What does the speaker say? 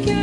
with